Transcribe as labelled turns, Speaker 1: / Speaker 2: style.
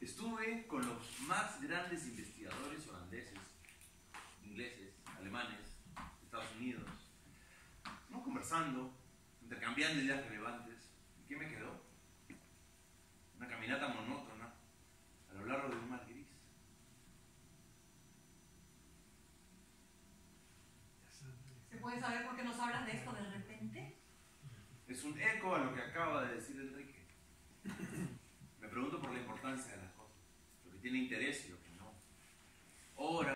Speaker 1: Estuve con los más grandes investigadores holandeses, ingleses, alemanes, Estados Unidos, ¿no? conversando, intercambiando ideas relevantes. ¿Y qué me quedó? Una caminata monótona a lo largo de un mar gris.
Speaker 2: ¿Se puede saber por qué nos hablas de esto de repente?
Speaker 1: Es un eco a lo que acaba de decir Enrique. Me pregunto por la importancia de las cosas, lo que tiene interés y